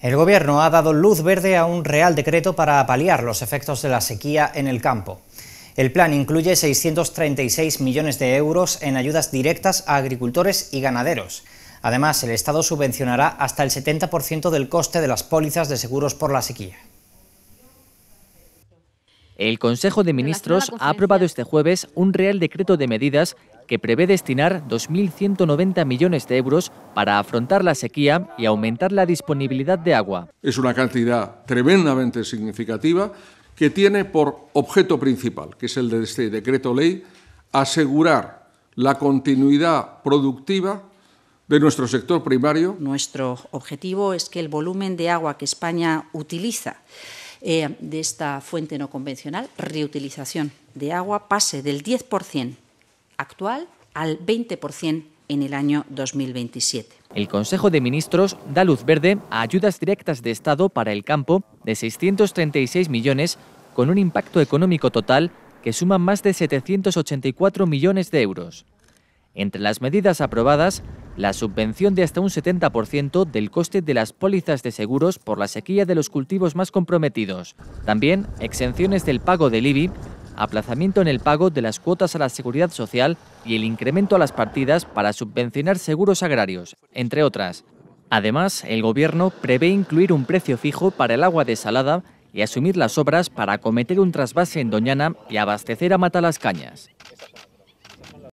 El Gobierno ha dado luz verde a un real decreto para paliar los efectos de la sequía en el campo. El plan incluye 636 millones de euros en ayudas directas a agricultores y ganaderos. Además, el Estado subvencionará hasta el 70% del coste de las pólizas de seguros por la sequía. El Consejo de Ministros ha aprobado este jueves un Real Decreto de Medidas que prevé destinar 2.190 millones de euros para afrontar la sequía y aumentar la disponibilidad de agua. Es una cantidad tremendamente significativa que tiene por objeto principal, que es el de este decreto ley, asegurar la continuidad productiva de nuestro sector primario. Nuestro objetivo es que el volumen de agua que España utiliza eh, de esta fuente no convencional, reutilización de agua, pase del 10% actual al 20% en el año 2027. El Consejo de Ministros da luz verde a ayudas directas de Estado para el campo de 636 millones con un impacto económico total que suma más de 784 millones de euros. Entre las medidas aprobadas la subvención de hasta un 70% del coste de las pólizas de seguros por la sequía de los cultivos más comprometidos. También exenciones del pago del IBI, aplazamiento en el pago de las cuotas a la seguridad social y el incremento a las partidas para subvencionar seguros agrarios, entre otras. Además, el Gobierno prevé incluir un precio fijo para el agua desalada y asumir las obras para acometer un trasvase en Doñana y abastecer a Matalascañas.